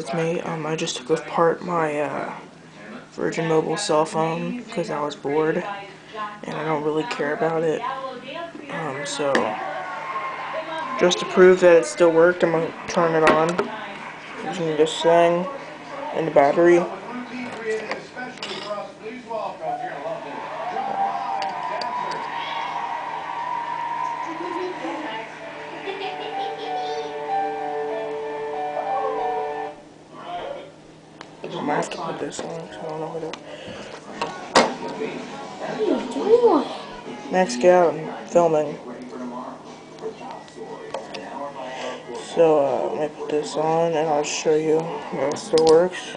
it's me. Um, I just took apart my uh, Virgin Mobile cell phone because I was bored and I don't really care about it. Um, so, just to prove that it still worked, I'm going to turn it on using this thing and the battery. Have to put this on because I don't know what it. What are you doing? Next, get out. I'm filming. So, uh, let me put this on and I'll show you if it still works.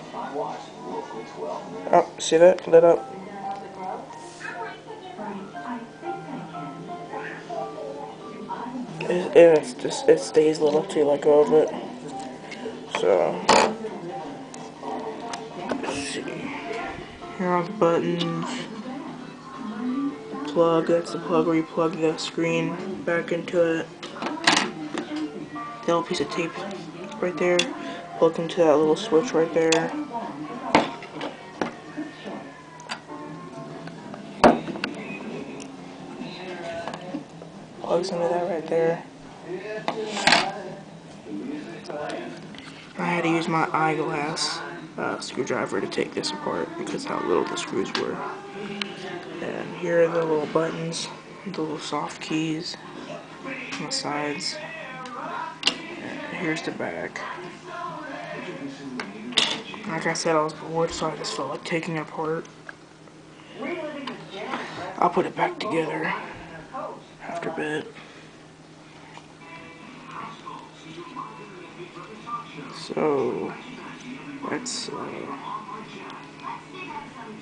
Oh, see that? Lit up. It, it's just, it stays lit up till you let go of it. So, see. Here are the buttons. Plug, that's the plug where you plug the screen back into it. The little piece of tape right there. Plug into that little switch right there. Plugs into that right there. I had to use my eyeglass uh, screwdriver to take this apart because how little the screws were. And here are the little buttons, the little soft keys on the sides. And here's the back. Like I said, I was bored, so I just felt like taking it apart. I'll put it back together after a bit. So,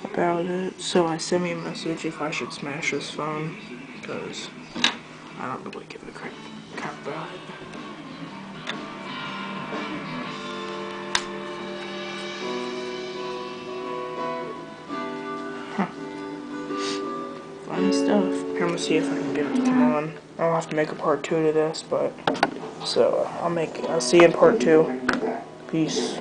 about it. So I sent me a message if I should smash this phone, because I don't really give a crap, crap about it. Funny stuff. I'm gonna see if I can get it to come on. I'll have to make a part two to this, but so I'll make. I'll see you in part two. Peace.